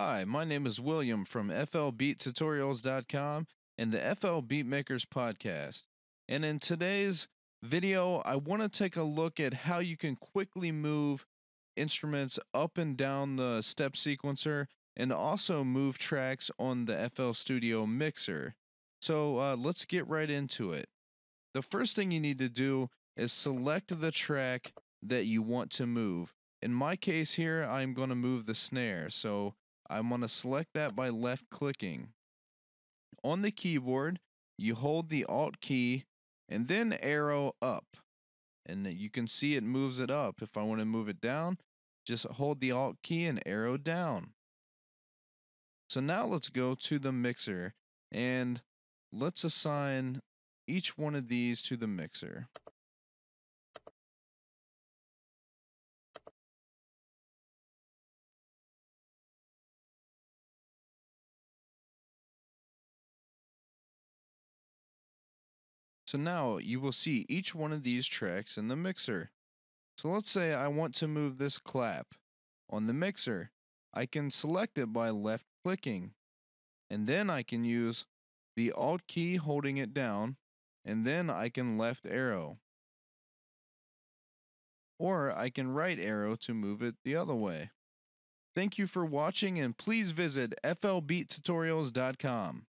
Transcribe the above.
Hi, my name is William from FLBeatTutorials.com and the FL Beatmakers podcast. And in today's video, I want to take a look at how you can quickly move instruments up and down the step sequencer and also move tracks on the FL Studio mixer. So uh, let's get right into it. The first thing you need to do is select the track that you want to move. In my case here, I'm going to move the snare. So I'm to select that by left clicking. On the keyboard, you hold the Alt key and then arrow up. And you can see it moves it up. If I want to move it down, just hold the Alt key and arrow down. So now let's go to the mixer and let's assign each one of these to the mixer. So now you will see each one of these tracks in the mixer. So let's say I want to move this clap. On the mixer, I can select it by left clicking. And then I can use the Alt key holding it down, and then I can left arrow. Or I can right arrow to move it the other way. Thank you for watching and please visit flbeattutorials.com.